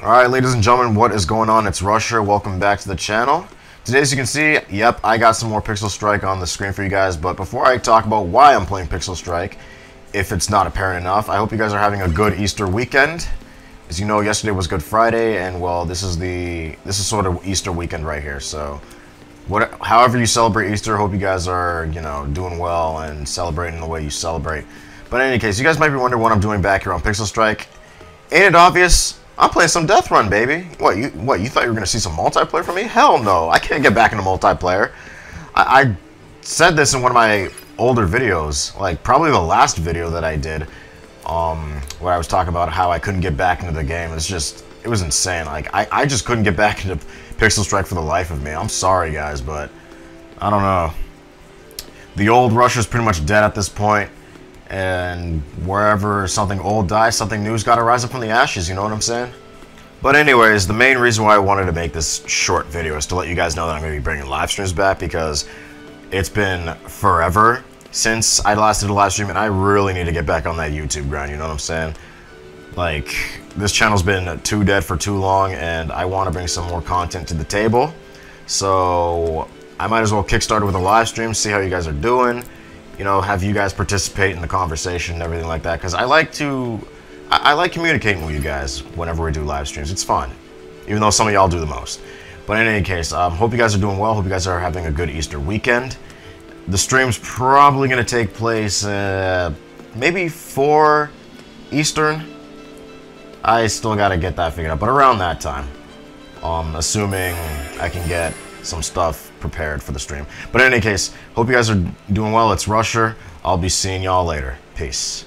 Alright, ladies and gentlemen, what is going on? It's Rusher. Welcome back to the channel. Today, as you can see, yep, I got some more Pixel Strike on the screen for you guys, but before I talk about why I'm playing Pixel Strike, if it's not apparent enough, I hope you guys are having a good Easter weekend. As you know, yesterday was Good Friday, and well, this is the this is sort of Easter weekend right here, so what, however you celebrate Easter, hope you guys are, you know, doing well and celebrating the way you celebrate. But in any case, you guys might be wondering what I'm doing back here on Pixel Strike. Ain't it obvious? I'm playing some Death Run, baby. What, you what you thought you were going to see some multiplayer from me? Hell no. I can't get back into multiplayer. I, I said this in one of my older videos, like probably the last video that I did, um, where I was talking about how I couldn't get back into the game. It's just, it was insane. Like, I, I just couldn't get back into Pixel Strike for the life of me. I'm sorry, guys, but I don't know. The old Rusher's pretty much dead at this point, and wherever something old dies, something new's got to rise up from the ashes, you know what I'm saying? But anyways, the main reason why I wanted to make this short video is to let you guys know that I'm going to be bringing live streams back because it's been forever since I last did a live stream, and I really need to get back on that YouTube grind, you know what I'm saying? Like, this channel's been too dead for too long, and I want to bring some more content to the table. So, I might as well kickstart it with a live stream, see how you guys are doing. You know, have you guys participate in the conversation and everything like that. Because I like to, I, I like communicating with you guys whenever we do live streams. It's fun, even though some of y'all do the most. But in any case, um, hope you guys are doing well. Hope you guys are having a good Easter weekend. The stream's probably going to take place uh, maybe 4 Eastern. I still got to get that figured out, but around that time. Um, assuming I can get some stuff prepared for the stream. But in any case, hope you guys are doing well. It's Rusher. I'll be seeing y'all later. Peace.